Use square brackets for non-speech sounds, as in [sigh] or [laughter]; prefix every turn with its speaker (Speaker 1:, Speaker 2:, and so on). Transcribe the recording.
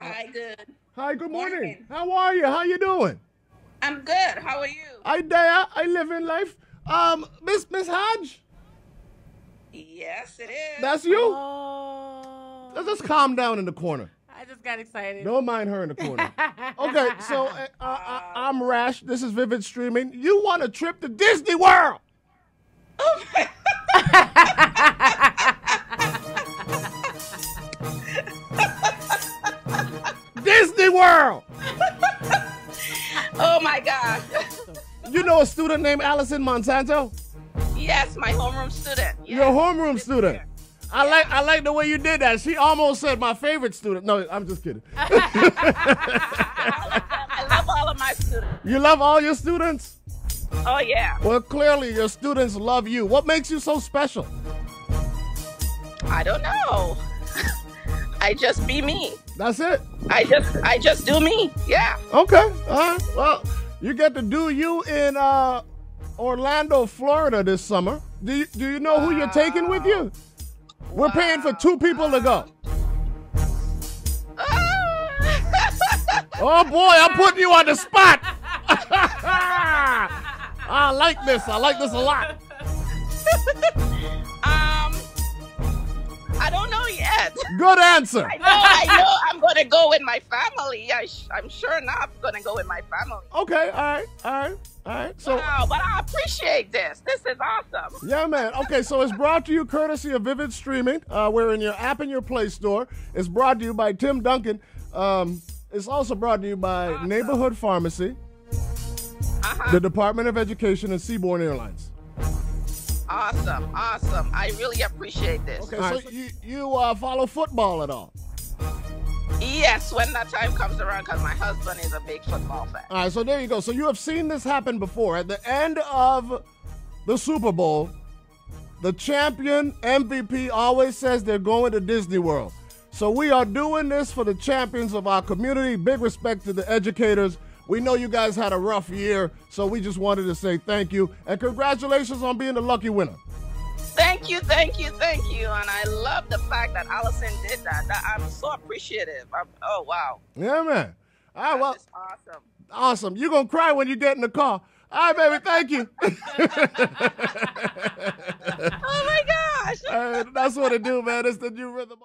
Speaker 1: Hi, good.
Speaker 2: Hi, good morning.
Speaker 1: Morning.
Speaker 2: How are you? How you doing?
Speaker 1: I'm good. How are you?
Speaker 2: I there. I live in life. Um, Miss Miss Hodge,
Speaker 1: Yes, it is.
Speaker 2: that's you.
Speaker 3: Oh.
Speaker 2: Let's just calm down in the corner.
Speaker 3: I just got excited.
Speaker 2: Don't mind her in the corner. [laughs] Okay, so uh, uh, uh, I'm Rash. This is Vivid Streaming. You want a trip to Disney World?
Speaker 1: oh, my, [laughs] [laughs]
Speaker 2: World. [laughs]
Speaker 1: oh my God.
Speaker 2: You know a student named Allison Monsanto?
Speaker 1: yes, my homeroom student. Yes.
Speaker 2: You're a homeroom student. I like I like the way you did that. She almost said my favorite student. No, I'm just kidding. [laughs]
Speaker 1: I love all of my students.
Speaker 2: you love all your students?
Speaker 1: Oh yeah.
Speaker 2: Well, clearly your students love you. What makes you so special?
Speaker 1: I don't know. I just be me.
Speaker 2: That's it.
Speaker 1: I just I just do me. Yeah.
Speaker 2: Okay. All right. Well, you get to do you in uh, Orlando, Florida this summer. Do you, do you know who you're taking with you? We're paying for two people to go. Oh boy, I'm putting you on the spot. [laughs] I like this. I like this a lot. [laughs] Good answer.
Speaker 1: I know I know I'm gonna go with my family. I, I'm sure enough gonna go with my family.
Speaker 2: Okay. All right. All right. All right. So.
Speaker 1: Wow, but I appreciate this. This is awesome.
Speaker 2: Yeah, man. Okay, so it's brought to you courtesy of Vivid Streaming. Uh, we're in your app in your Play Store. It's brought to you by Tim Duncan. Um, it's also brought to you by Neighborhood Pharmacy,
Speaker 1: Uh-huh.
Speaker 2: the Department of Education, and Seaborne Airlines.
Speaker 1: Awesome, awesome. I really appreciate this.
Speaker 2: Okay, so you, you uh, follow football at all?
Speaker 1: Yes, when that time comes around, because my husband is a big football fan.
Speaker 2: All right, so there you go. So you have seen this happen before. At the end of the Super Bowl, the champion MVP always says they're going to Disney World. So we are doing this for the champions of our community. Big respect to the educators. We know you guys had a rough year, so we just wanted to say thank you and congratulations on being the lucky winner.
Speaker 1: Thank you, thank you, thank you. And I love the fact that Allison did that. that I'm so appreciative. I'm, oh, wow.
Speaker 2: Yeah, man. All right, well,
Speaker 1: awesome.
Speaker 2: awesome. You're going to cry when you get in the car. All right, baby, thank you. [laughs]
Speaker 1: Oh, my gosh. [laughs]
Speaker 2: Uh, that's what it do, man. It's the new rhythm.